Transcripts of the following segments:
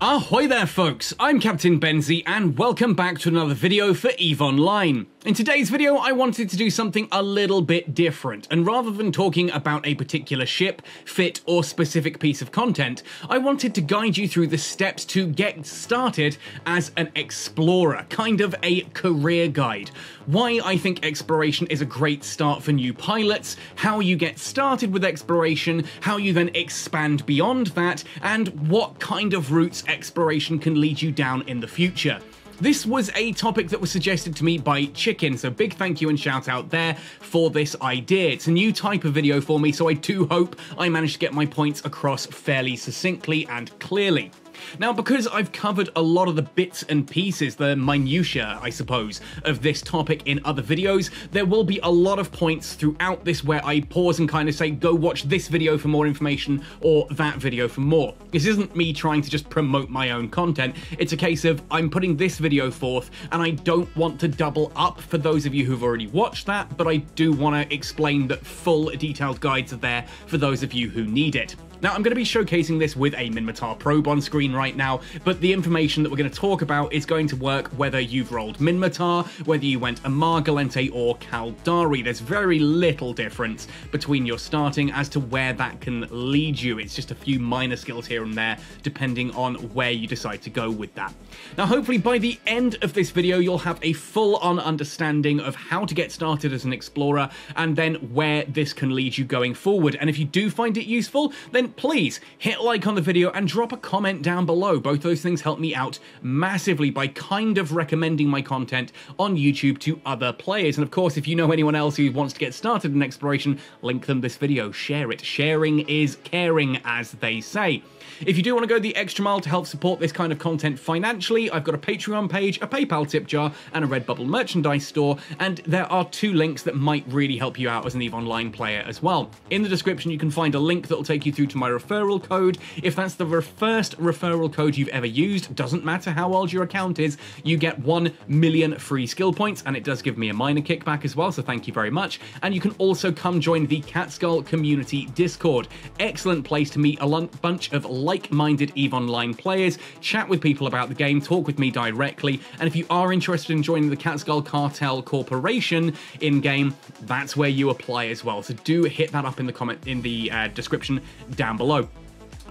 Ahoy there folks, I'm Captain Benzie and welcome back to another video for EVE Online. In today's video I wanted to do something a little bit different and rather than talking about a particular ship, fit or specific piece of content, I wanted to guide you through the steps to get started as an explorer, kind of a career guide. Why I think exploration is a great start for new pilots, how you get started with exploration, how you then expand beyond that, and what kind of routes exploration can lead you down in the future. This was a topic that was suggested to me by Chicken, so big thank you and shout out there for this idea. It's a new type of video for me, so I do hope I managed to get my points across fairly succinctly and clearly. Now, because I've covered a lot of the bits and pieces, the minutiae, I suppose, of this topic in other videos, there will be a lot of points throughout this where I pause and kind of say, go watch this video for more information or that video for more. This isn't me trying to just promote my own content. It's a case of I'm putting this video forth and I don't want to double up for those of you who've already watched that, but I do want to explain that full detailed guides are there for those of you who need it. Now, I'm going to be showcasing this with a Minmatar probe on screen right now, but the information that we're going to talk about is going to work whether you've rolled Minmatar, whether you went Amarr Gallente or Caldari. There's very little difference between your starting as to where that can lead you. It's just a few minor skills here and there, depending on where you decide to go with that. Now, hopefully by the end of this video, you'll have a full-on understanding of how to get started as an explorer, and then where this can lead you going forward. And if you do find it useful, then please hit like on the video and drop a comment down below. Both those things help me out massively by kind of recommending my content on YouTube to other players. And of course, if you know anyone else who wants to get started in exploration, link them this video, share it. Sharing is caring, as they say. If you do want to go the extra mile to help support this kind of content financially, I've got a Patreon page, a PayPal tip jar, and a Redbubble merchandise store, and there are two links that might really help you out as an EVE Online player as well. In the description, you can find a link that will take you through to my referral code. If that's the first referral code you've ever used, doesn't matter how old your account is, you get 1 million free skill points, and it does give me a minor kickback as well, so thank you very much. And you can also come join the Catskull Community Discord. Excellent place to meet a bunch of like-minded EVE Online players, chat with people about the game, talk with me directly, and if you are interested in joining the Catskull Cartel Corporation in-game, that's where you apply as well. So do hit that up in the comment in the uh, description down below.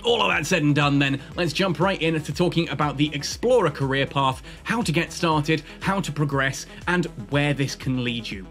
All of that said and done then, let's jump right in to talking about the Explorer career path, how to get started, how to progress, and where this can lead you.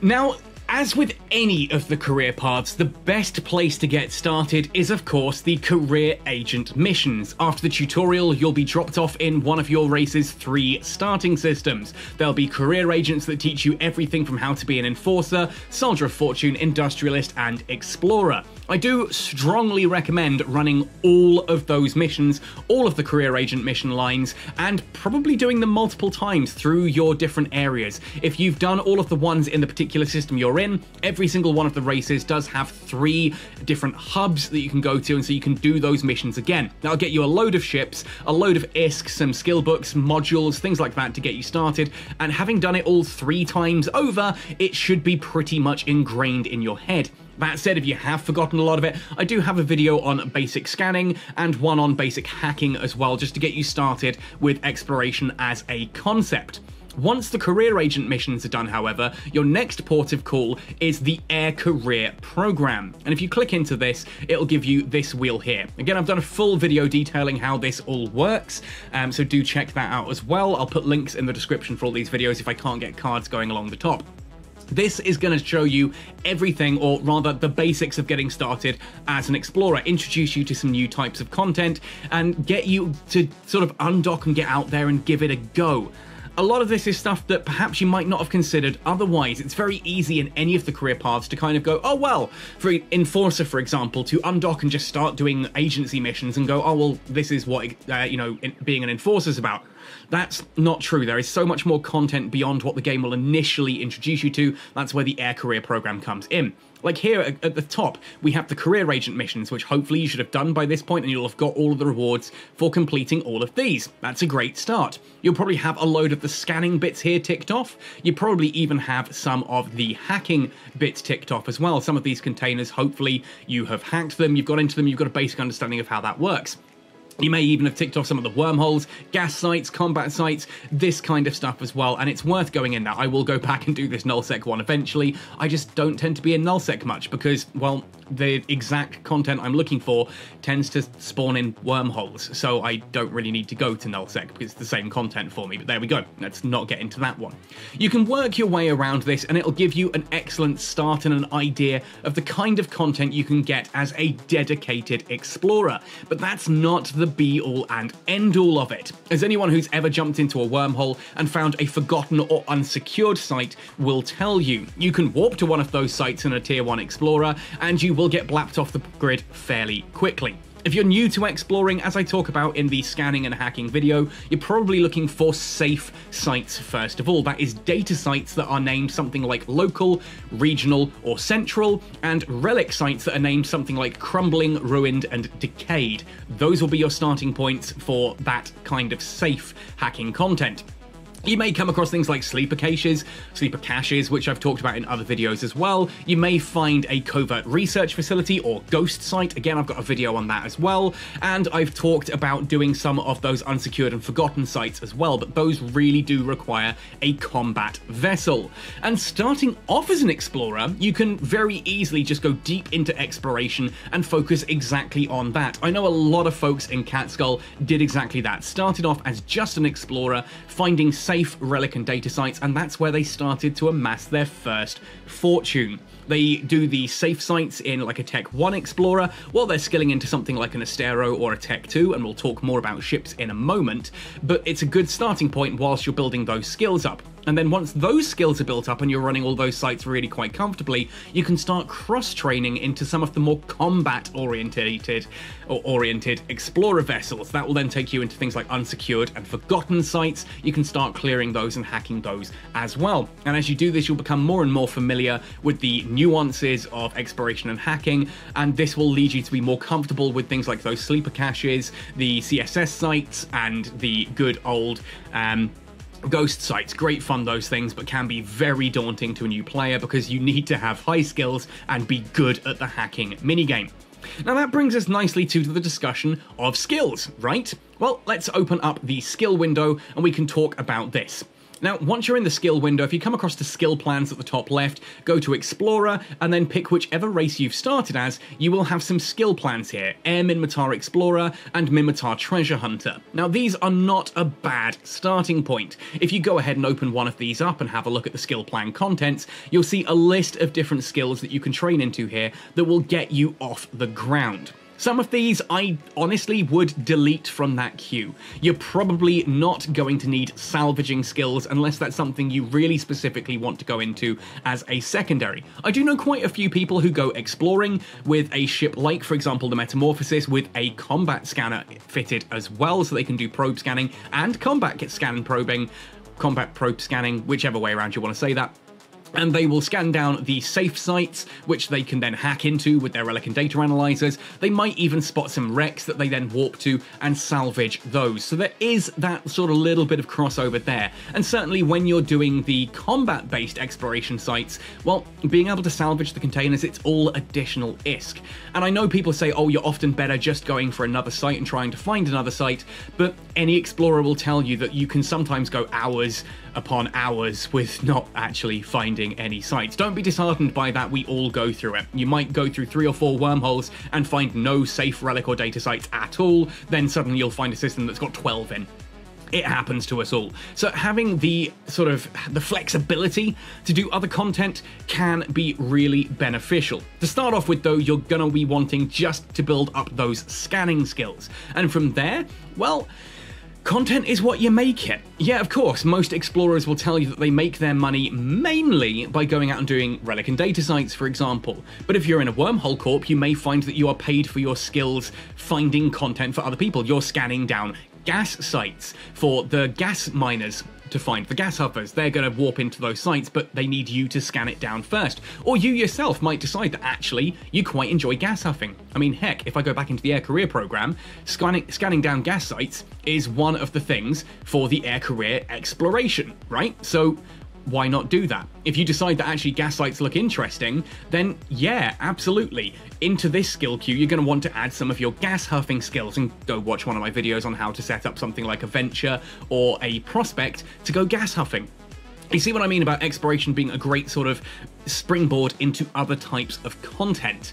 Now, as with any of the career paths, the best place to get started is of course the career agent missions. After the tutorial, you'll be dropped off in one of your race's three starting systems. There'll be career agents that teach you everything from how to be an enforcer, soldier of fortune, industrialist, and explorer. I do strongly recommend running all of those missions, all of the career agent mission lines, and probably doing them multiple times through your different areas. If you've done all of the ones in the particular system you're in, every single one of the races does have three different hubs that you can go to, and so you can do those missions again. That'll get you a load of ships, a load of ISK, some skill books, modules, things like that to get you started, and having done it all three times over, it should be pretty much ingrained in your head. That said, if you have forgotten a lot of it, I do have a video on basic scanning and one on basic hacking as well, just to get you started with exploration as a concept. Once the career agent missions are done, however, your next port of call is the Air Career Program. And if you click into this, it'll give you this wheel here. Again, I've done a full video detailing how this all works, um, so do check that out as well. I'll put links in the description for all these videos if I can't get cards going along the top. This is going to show you everything, or rather the basics of getting started as an explorer, introduce you to some new types of content, and get you to sort of undock and get out there and give it a go. A lot of this is stuff that perhaps you might not have considered otherwise. It's very easy in any of the career paths to kind of go, oh well, for Enforcer, for example, to undock and just start doing agency missions and go, oh well, this is what, uh, you know, being an Enforcer is about. That's not true. There is so much more content beyond what the game will initially introduce you to. That's where the Air Career program comes in. Like here at the top, we have the career agent missions, which hopefully you should have done by this point and you'll have got all of the rewards for completing all of these. That's a great start. You'll probably have a load of the scanning bits here ticked off. You probably even have some of the hacking bits ticked off as well. Some of these containers, hopefully you have hacked them, you've got into them, you've got a basic understanding of how that works. You may even have ticked off some of the wormholes, gas sites, combat sites, this kind of stuff as well, and it's worth going in there. I will go back and do this nullsec one eventually. I just don't tend to be in nullsec much because, well, the exact content I'm looking for tends to spawn in wormholes, so I don't really need to go to nullsec because it's the same content for me, but there we go. Let's not get into that one. You can work your way around this and it'll give you an excellent start and an idea of the kind of content you can get as a dedicated explorer, but that's not the be all and end all of it. As anyone who's ever jumped into a wormhole and found a forgotten or unsecured site will tell you, you can warp to one of those sites in a tier 1 explorer and you will get blapped off the grid fairly quickly. If you're new to exploring, as I talk about in the scanning and hacking video, you're probably looking for safe sites first of all. That is data sites that are named something like local, regional, or central, and relic sites that are named something like crumbling, ruined, and decayed. Those will be your starting points for that kind of safe hacking content. You may come across things like sleeper caches, sleeper caches, which I've talked about in other videos as well. You may find a covert research facility or ghost site. Again, I've got a video on that as well. And I've talked about doing some of those unsecured and forgotten sites as well, but those really do require a combat vessel. And starting off as an explorer, you can very easily just go deep into exploration and focus exactly on that. I know a lot of folks in Catskull did exactly that. Started off as just an explorer, finding safe relic and data sites, and that's where they started to amass their first fortune. They do the safe sites in like a Tech 1 Explorer while they're skilling into something like an Astero or a Tech 2, and we'll talk more about ships in a moment, but it's a good starting point whilst you're building those skills up. And then once those skills are built up and you're running all those sites really quite comfortably, you can start cross-training into some of the more combat-oriented or oriented explorer vessels. That will then take you into things like unsecured and forgotten sites. You can start clearing those and hacking those as well. And as you do this, you'll become more and more familiar with the nuances of exploration and hacking, and this will lead you to be more comfortable with things like those sleeper caches, the CSS sites, and the good old um, Ghost sites, great fun those things, but can be very daunting to a new player because you need to have high skills and be good at the hacking minigame. Now that brings us nicely to the discussion of skills, right? Well, let's open up the skill window and we can talk about this. Now, once you're in the skill window, if you come across the skill plans at the top left, go to Explorer, and then pick whichever race you've started as, you will have some skill plans here, Air Minmatar Explorer and Minmatar Treasure Hunter. Now, these are not a bad starting point. If you go ahead and open one of these up and have a look at the skill plan contents, you'll see a list of different skills that you can train into here that will get you off the ground. Some of these I honestly would delete from that queue. You're probably not going to need salvaging skills unless that's something you really specifically want to go into as a secondary. I do know quite a few people who go exploring with a ship like, for example, the Metamorphosis with a combat scanner fitted as well, so they can do probe scanning and combat scan probing combat probe scanning, whichever way around you want to say that and they will scan down the safe sites, which they can then hack into with their relic and data analyzers. They might even spot some wrecks that they then warp to and salvage those. So there is that sort of little bit of crossover there. And certainly when you're doing the combat-based exploration sites, well, being able to salvage the containers, it's all additional ISK. And I know people say, oh, you're often better just going for another site and trying to find another site, but any explorer will tell you that you can sometimes go hours upon hours with not actually finding any sites. Don't be disheartened by that, we all go through it. You might go through three or four wormholes and find no safe relic or data sites at all, then suddenly you'll find a system that's got 12 in it happens to us all. So having the sort of the flexibility to do other content can be really beneficial. To start off with though, you're gonna be wanting just to build up those scanning skills. And from there, well, Content is what you make it. Yeah, of course, most explorers will tell you that they make their money mainly by going out and doing relic and data sites, for example. But if you're in a wormhole corp, you may find that you are paid for your skills finding content for other people. You're scanning down gas sites for the gas miners to find the gas huffers. They're going to warp into those sites, but they need you to scan it down first. Or you yourself might decide that actually you quite enjoy gas huffing. I mean, heck, if I go back into the air career program, scanning, scanning down gas sites is one of the things for the air career exploration, right? So why not do that? If you decide that actually gas sites look interesting, then yeah, absolutely. Into this skill queue, you're going to want to add some of your gas huffing skills and go watch one of my videos on how to set up something like a venture or a prospect to go gas huffing. You see what I mean about exploration being a great sort of springboard into other types of content.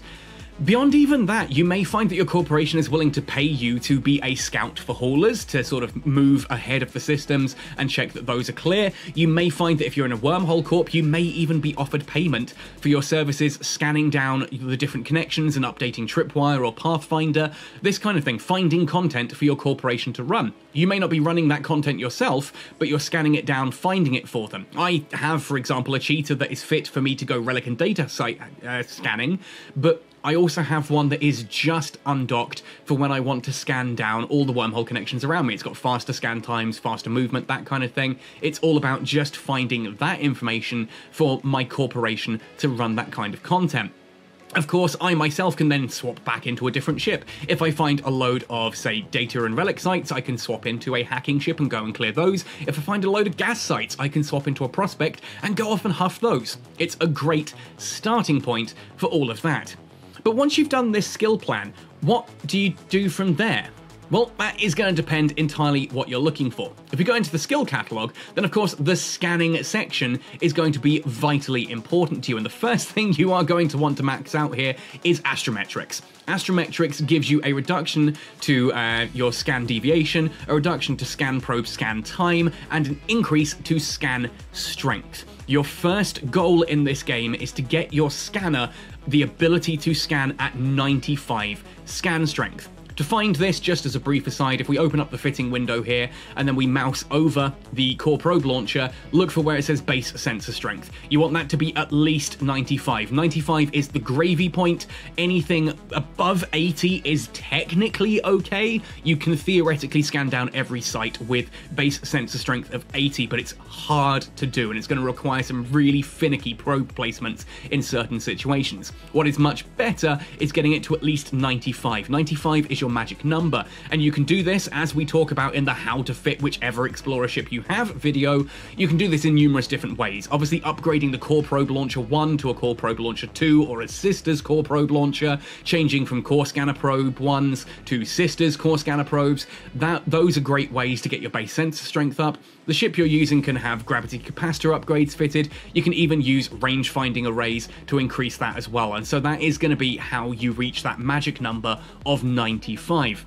Beyond even that, you may find that your corporation is willing to pay you to be a scout for haulers to sort of move ahead of the systems and check that those are clear. You may find that if you're in a wormhole corp, you may even be offered payment for your services scanning down the different connections and updating Tripwire or Pathfinder, this kind of thing, finding content for your corporation to run. You may not be running that content yourself, but you're scanning it down, finding it for them. I have, for example, a Cheetah that is fit for me to go relic and data site uh, scanning, but I also have one that is just undocked for when I want to scan down all the wormhole connections around me. It's got faster scan times, faster movement, that kind of thing. It's all about just finding that information for my corporation to run that kind of content. Of course, I myself can then swap back into a different ship. If I find a load of, say, data and relic sites, I can swap into a hacking ship and go and clear those. If I find a load of gas sites, I can swap into a prospect and go off and huff those. It's a great starting point for all of that. But once you've done this skill plan, what do you do from there? Well, that is going to depend entirely what you're looking for. If you go into the skill catalog, then of course the scanning section is going to be vitally important to you. And the first thing you are going to want to max out here is astrometrics. Astrometrics gives you a reduction to uh, your scan deviation, a reduction to scan probe scan time, and an increase to scan strength. Your first goal in this game is to get your scanner the ability to scan at 95 scan strength. To find this, just as a brief aside, if we open up the fitting window here and then we mouse over the Core Probe launcher, look for where it says base sensor strength. You want that to be at least 95. 95 is the gravy point. Anything above 80 is technically okay. You can theoretically scan down every site with base sensor strength of 80, but it's hard to do and it's going to require some really finicky probe placements in certain situations. What is much better is getting it to at least 95. 95 is your magic number. And you can do this as we talk about in the how to fit whichever explorer ship you have video. You can do this in numerous different ways. Obviously upgrading the Core Probe Launcher 1 to a Core Probe Launcher 2 or a Sisters Core Probe Launcher, changing from Core Scanner Probe 1s to Sisters Core Scanner Probes. That Those are great ways to get your base sensor strength up. The ship you're using can have gravity capacitor upgrades fitted. You can even use range finding arrays to increase that as well. And so that is going to be how you reach that magic number of 95.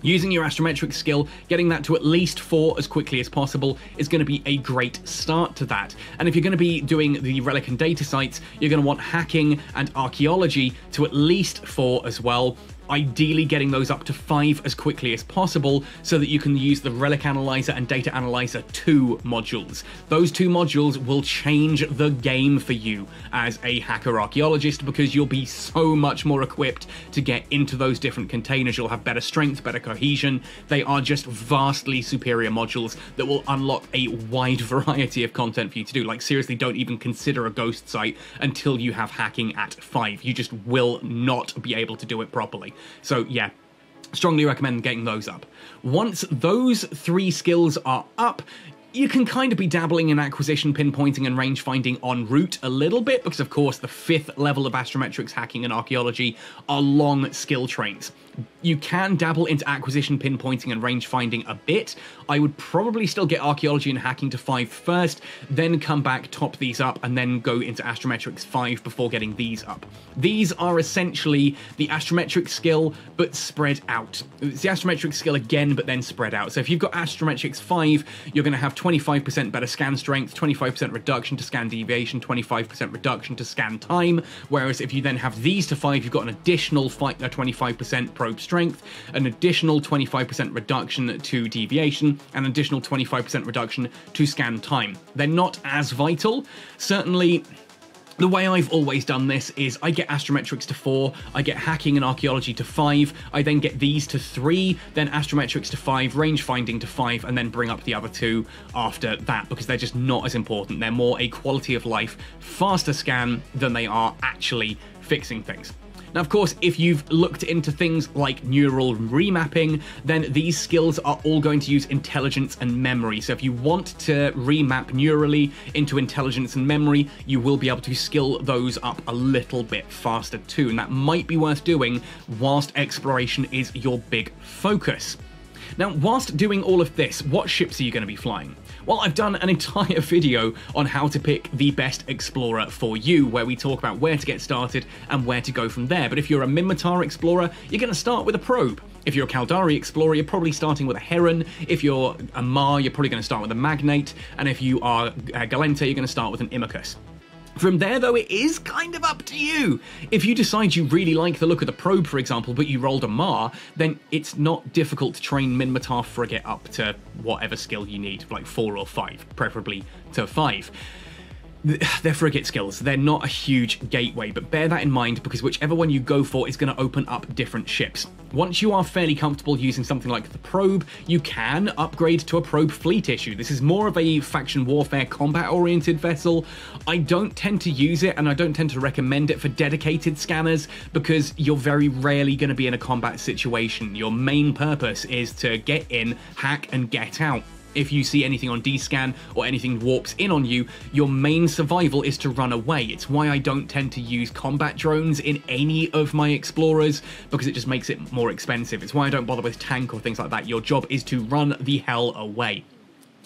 Using your astrometric skill, getting that to at least 4 as quickly as possible is going to be a great start to that. And if you're going to be doing the relic and data sites, you're going to want hacking and archaeology to at least 4 as well ideally getting those up to 5 as quickly as possible so that you can use the Relic Analyzer and Data Analyzer 2 modules. Those two modules will change the game for you as a hacker archaeologist because you'll be so much more equipped to get into those different containers. You'll have better strength, better cohesion. They are just vastly superior modules that will unlock a wide variety of content for you to do. Like, seriously, don't even consider a ghost site until you have hacking at 5. You just will not be able to do it properly. So yeah, strongly recommend getting those up. Once those three skills are up, you can kind of be dabbling in acquisition, pinpointing, and range finding en route a little bit, because of course the fifth level of astrometrics, hacking, and archaeology are long skill trains you can dabble into acquisition, pinpointing, and range finding a bit. I would probably still get archaeology and hacking to 5 first, then come back, top these up, and then go into astrometrics 5 before getting these up. These are essentially the astrometric skill, but spread out. It's the astrometric skill again, but then spread out. So if you've got astrometrics 5, you're going to have 25% better scan strength, 25% reduction to scan deviation, 25% reduction to scan time, whereas if you then have these to 5, you've got an additional 25% uh, pro probe strength, an additional 25% reduction to deviation, and an additional 25% reduction to scan time. They're not as vital. Certainly, the way I've always done this is I get astrometrics to 4, I get hacking and archaeology to 5, I then get these to 3, then astrometrics to 5, range finding to 5, and then bring up the other two after that because they're just not as important. They're more a quality of life, faster scan than they are actually fixing things. Now, of course, if you've looked into things like neural remapping, then these skills are all going to use intelligence and memory. So if you want to remap neurally into intelligence and memory, you will be able to skill those up a little bit faster too. And that might be worth doing whilst exploration is your big focus. Now, whilst doing all of this, what ships are you going to be flying? Well, I've done an entire video on how to pick the best explorer for you, where we talk about where to get started and where to go from there. But if you're a Minmatar explorer, you're going to start with a probe. If you're a Caldari explorer, you're probably starting with a Heron. If you're an Amarr, you're probably going to start with a Magnate. And if you are a Gallente, you're going to start with an Imicus. From there, though, it is kind of up to you. If you decide you really like the look of the probe, for example, but you rolled an Amarr, then it's not difficult to train Minmatar Frigate up to whatever skill you need, like four or five, preferably to five they're frigate skills. They're not a huge gateway, but bear that in mind because whichever one you go for is going to open up different ships. Once you are fairly comfortable using something like the probe, you can upgrade to a probe fleet issue. This is more of a faction warfare combat oriented vessel. I don't tend to use it and I don't tend to recommend it for dedicated scanners because you're very rarely going to be in a combat situation. Your main purpose is to get in, hack, and get out if you see anything on D-scan or anything warps in on you, your main survival is to run away. It's why I don't tend to use combat drones in any of my explorers, because it just makes it more expensive. It's why I don't bother with tank or things like that. Your job is to run the hell away.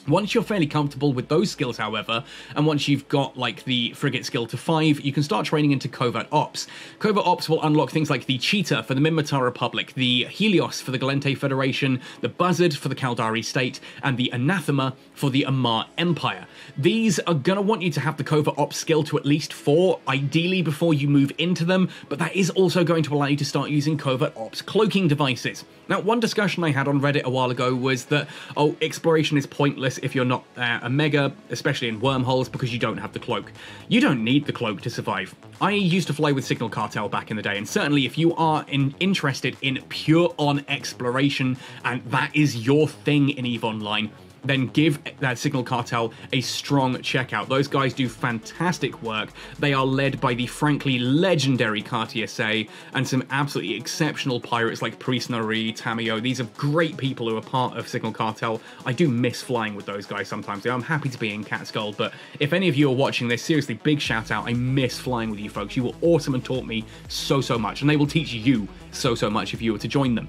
Once you're fairly comfortable with those skills, however, and once you've got like the frigate skill to 5, you can start training into covert ops. Covert ops will unlock things like the Cheetah for the Minmatar Republic, the Helios for the Gallente Federation, the Buzzard for the Caldari State, and the Anathema for the Amarr Empire. These are going to want you to have the covert ops skill to at least 4, ideally before you move into them, but that is also going to allow you to start using covert ops cloaking devices. Now, one discussion I had on Reddit a while ago was that, oh, exploration is pointless if you're not uh, Omega, especially in wormholes, because you don't have the cloak. You don't need the cloak to survive. I used to fly with Signal Cartel back in the day, and certainly if you are in, interested in pure on exploration and that is your thing in EVE Online, then give that Signal Cartel a strong checkout. Those guys do fantastic work. They are led by the frankly legendary Katia Sae and some absolutely exceptional pirates like Priest Nari, Tamiyo. These are great people who are part of Signal Cartel. I do miss flying with those guys sometimes. I'm happy to be in Catskull, but if any of you are watching this, seriously, big shout out. I miss flying with you folks. You were awesome and taught me so, so much, and they will teach you so, so much if you were to join them.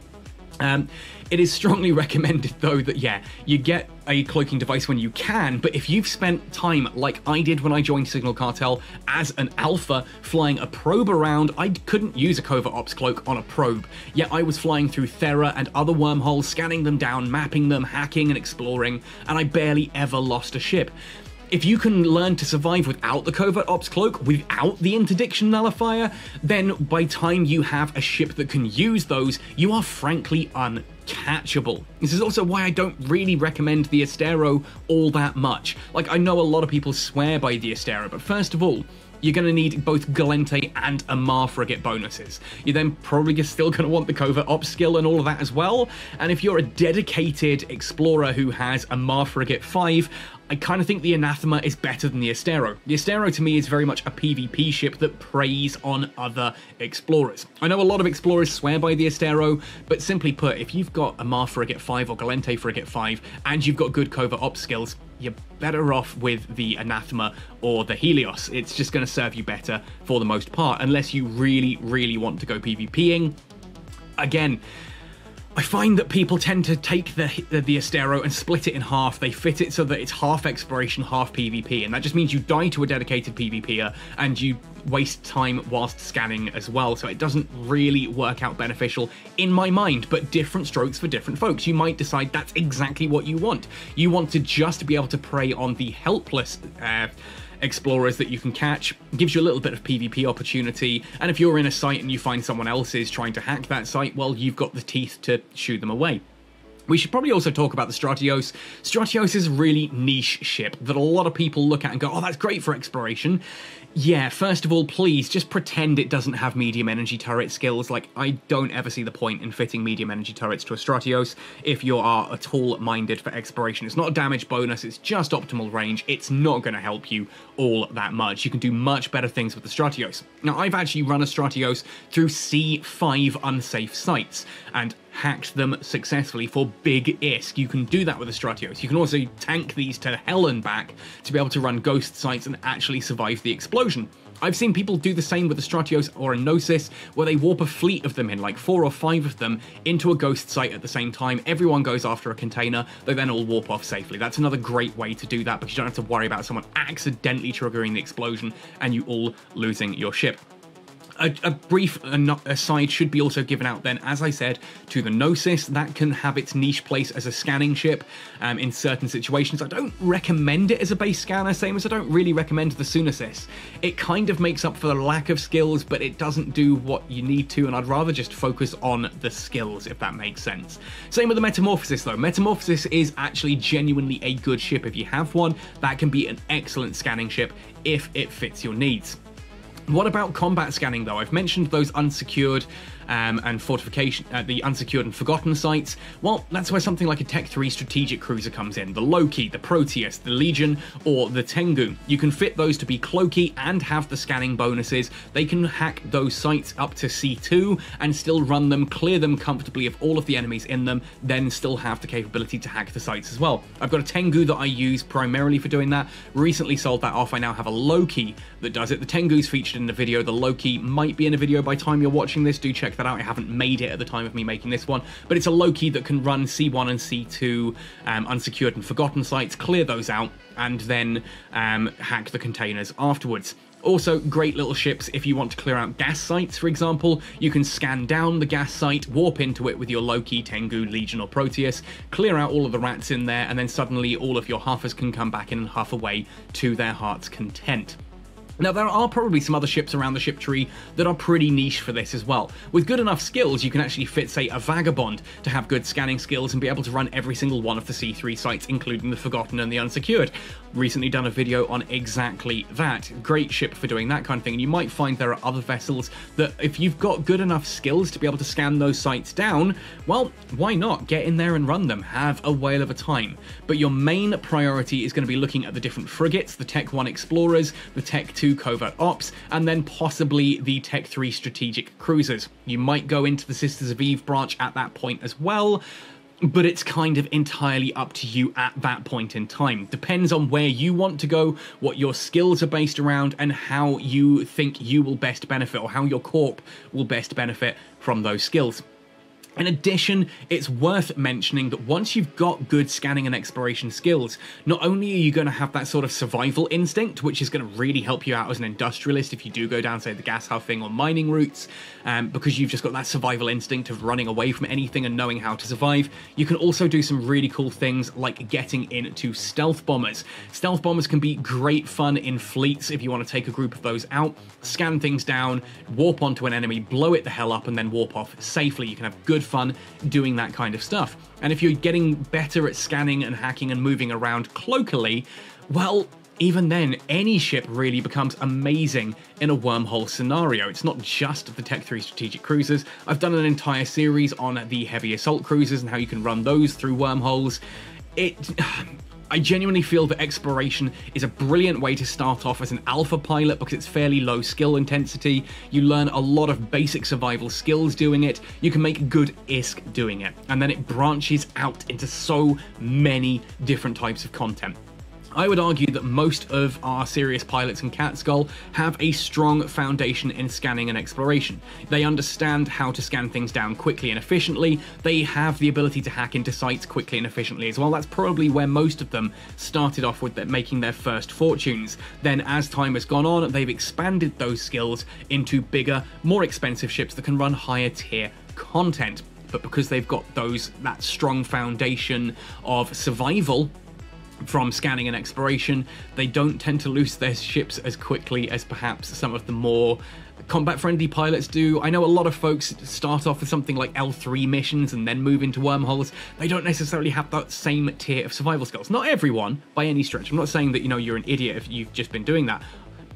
Um, it is strongly recommended, though, that yeah, you get a cloaking device when you can, but if you've spent time like I did when I joined Signal Cartel as an alpha flying a probe around, I couldn't use a covert ops cloak on a probe. Yet I was flying through Thera and other wormholes, scanning them down, mapping them, hacking and exploring, and I barely ever lost a ship if you can learn to survive without the covert ops cloak, without the interdiction nullifier, then by time you have a ship that can use those, you are frankly uncatchable. This is also why I don't really recommend the Astero all that much. Like, I know a lot of people swear by the Astero, but first of all, you're going to need both Gallente and Amarr frigate bonuses. You're then probably still going to want the covert ops skill and all of that as well. And if you're a dedicated explorer who has Amarr frigate 5, I kind of think the Anathema is better than the Astero. The Astero to me is very much a PvP ship that preys on other explorers. I know a lot of explorers swear by the Astero, but simply put, if you've got Amarr Frigate 5 or Gallente Frigate 5 and you've got good covert ops skills, you're better off with the Anathema or the Helios. It's just going to serve you better for the most part, unless you really, really want to go PvPing. Again, I find that people tend to take the, the, the Astero and split it in half. They fit it so that it's half exploration, half PvP, and that just means you die to a dedicated PvPer and you waste time whilst scanning as well. So it doesn't really work out beneficial in my mind, but different strokes for different folks. You might decide that's exactly what you want. You want to just be able to prey on the helpless. Uh, explorers that you can catch, gives you a little bit of PvP opportunity, and if you're in a site and you find someone else is trying to hack that site, well, you've got the teeth to shoot them away. We should probably also talk about the Stratios. Stratios is a really niche ship that a lot of people look at and go, oh, that's great for exploration. Yeah, first of all, please just pretend it doesn't have medium energy turret skills. Like, I don't ever see the point in fitting medium energy turrets to a Stratios if you are at all minded for exploration. It's not a damage bonus, it's just optimal range. It's not going to help you all that much. You can do much better things with the Stratios. Now, I've actually run a Stratios through C5 unsafe sites, and hacked them successfully for big ISK. You can do that with the Stratios. You can also tank these to hell and back to be able to run ghost sites and actually survive the explosion. I've seen people do the same with the Stratios or a Gnosis, where they warp a fleet of them in, like four or five of them, into a ghost site at the same time. Everyone goes after a container, they then all warp off safely. That's another great way to do that because you don't have to worry about someone accidentally triggering the explosion and you all losing your ship a, a, brief aside should be also given out then, as I said, to the Gnosis. That can have its niche place as a scanning ship um, in certain situations. I don't recommend it as a base scanner, same as I don't really recommend the Sunesis. It kind of makes up for the lack of skills, but it doesn't do what you need to, and I'd rather just focus on the skills, if that makes sense. Same with the Metamorphosis, though. Metamorphosis is actually genuinely a good ship if you have one. That can be an excellent scanning ship if it fits your needs. What about combat scanning though? I've mentioned those unsecured um, and fortification, uh, the unsecured and forgotten sites, well, that's where something like a Tech 3 strategic cruiser comes in. The Loki, the Proteus, the Legion, or the Tengu. You can fit those to be cloaky and have the scanning bonuses. They can hack those sites up to C2 and still run them, clear them comfortably of all of the enemies in them, then still have the capability to hack the sites as well. I've got a Tengu that I use primarily for doing that. Recently sold that off. I now have a Loki that does it. The Tengu's featured in the video. The Loki might be in a video by time you're watching this. Do check check that out. I haven't made it at the time of me making this one, but it's a Loki that can run C1 and C2 um, unsecured and forgotten sites, clear those out, and then um, hack the containers afterwards. Also, great little ships if you want to clear out gas sites, for example. You can scan down the gas site, warp into it with your Loki, Tengu, Legion, or Proteus, clear out all of the rats in there, and then suddenly all of your huffers can come back in and huff away to their heart's content. Now, there are probably some other ships around the ship tree that are pretty niche for this as well. With good enough skills, you can actually fit, say, a Vagabond to have good scanning skills and be able to run every single one of the C3 sites, including the Forgotten and the Unsecured. Recently done a video on exactly that. Great ship for doing that kind of thing, and you might find there are other vessels that, if you've got good enough skills to be able to scan those sites down, well, why not? Get in there and run them. Have a whale of a time. But your main priority is going to be looking at the different frigates, the Tech 1 Explorers, the Tech 2 2 covert ops, and then possibly the Tech 3 strategic cruisers. You might go into the Sisters of Eve branch at that point as well, but it's kind of entirely up to you at that point in time. Depends on where you want to go, what your skills are based around, and how you think you will best benefit, or how your corp will best benefit from those skills. In addition, it's worth mentioning that once you've got good scanning and exploration skills, not only are you going to have that sort of survival instinct, which is going to really help you out as an industrialist if you do go down, say, the gas huffing or mining routes, um, because you've just got that survival instinct of running away from anything and knowing how to survive, you can also do some really cool things like getting into stealth bombers. Stealth bombers can be great fun in fleets if you want to take a group of those out, scan things down, warp onto an enemy, blow it the hell up, and then warp off safely. You can have good fun doing that kind of stuff. And if you're getting better at scanning and hacking and moving around cloakily, well, even then, any ship really becomes amazing in a wormhole scenario. It's not just the Tech 3 strategic cruisers. I've done an entire series on the heavy assault cruisers and how you can run those through wormholes. It I genuinely feel that exploration is a brilliant way to start off as an alpha pilot because it's fairly low skill intensity. You learn a lot of basic survival skills doing it. You can make good ISK doing it. And then it branches out into so many different types of content. I would argue that most of our serious pilots in Catskull have a strong foundation in scanning and exploration. They understand how to scan things down quickly and efficiently, they have the ability to hack into sites quickly and efficiently as well. That's probably where most of them started off with making their first fortunes. Then as time has gone on, they've expanded those skills into bigger, more expensive ships that can run higher tier content but because they've got those that strong foundation of survival from scanning and exploration. They don't tend to lose their ships as quickly as perhaps some of the more combat friendly pilots do. I know a lot of folks start off with something like L3 missions and then move into wormholes. They don't necessarily have that same tier of survival skills. Not everyone, by any stretch. I'm not saying that, you know, you're an idiot if you've just been doing that.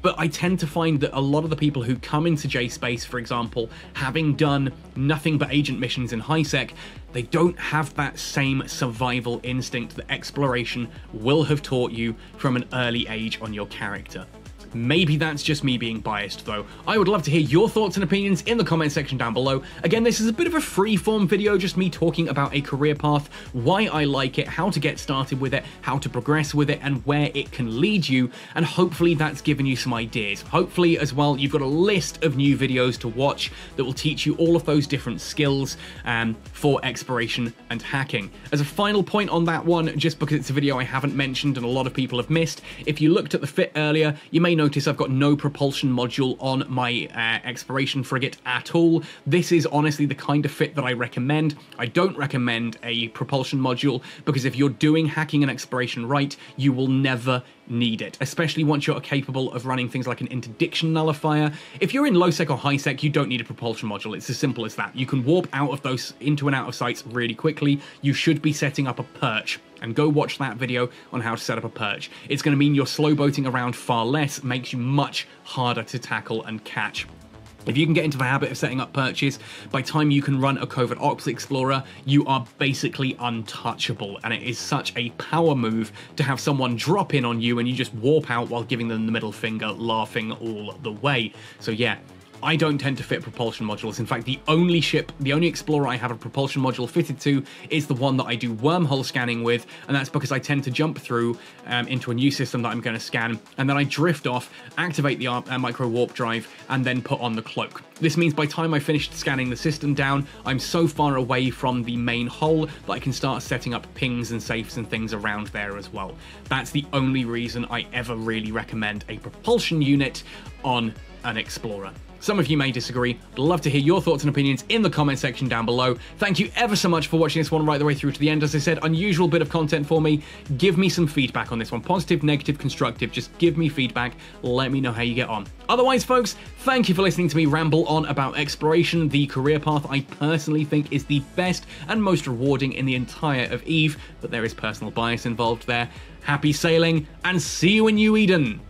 But I tend to find that a lot of the people who come into J-Space, for example, having done nothing but agent missions in HiSec, they don't have that same survival instinct that exploration will have taught you from an early age on your character. Maybe that's just me being biased though. I would love to hear your thoughts and opinions in the comment section down below. Again, this is a bit of a free-form video, just me talking about a career path, why I like it, how to get started with it, how to progress with it, and where it can lead you, and hopefully that's given you some ideas. Hopefully as well, you've got a list of new videos to watch that will teach you all of those different skills um, for exploration and hacking. As a final point on that one, just because it's a video I haven't mentioned and a lot of people have missed, if you looked at the fit earlier, you may notice I've got no propulsion module on my uh, exploration frigate at all. This is honestly the kind of fit that I recommend. I don't recommend a propulsion module because if you're doing hacking and exploration right, you will never need it, especially once you're capable of running things like an interdiction nullifier. If you're in low sec or high sec, you don't need a propulsion module. It's as simple as that. You can warp out of those into and out of sites really quickly. You should be setting up a perch and go watch that video on how to set up a perch. It's going to mean you're slow boating around far less, makes you much harder to tackle and catch. If you can get into the habit of setting up perches, by time you can run a Covert Ops Explorer, you are basically untouchable, and it is such a power move to have someone drop in on you and you just warp out while giving them the middle finger, laughing all the way. So yeah, I don't tend to fit propulsion modules. In fact, the only ship, the only Explorer I have a propulsion module fitted to is the one that I do wormhole scanning with, and that's because I tend to jump through um, into a new system that I'm going to scan, and then I drift off, activate the uh, micro warp drive, and then put on the cloak. This means by the time I finished scanning the system down, I'm so far away from the main hull that I can start setting up pings and safes and things around there as well. That's the only reason I ever really recommend a propulsion unit on an Explorer. Some of you may disagree, I'd love to hear your thoughts and opinions in the comment section down below. Thank you ever so much for watching this one right the way through to the end. As I said, unusual bit of content for me. Give me some feedback on this one. Positive, negative, constructive. Just give me feedback. Let me know how you get on. Otherwise, folks, thank you for listening to me ramble on about exploration, the career path I personally think is the best and most rewarding in the entire of EVE, but there is personal bias involved there. Happy sailing, and see you in New Eden!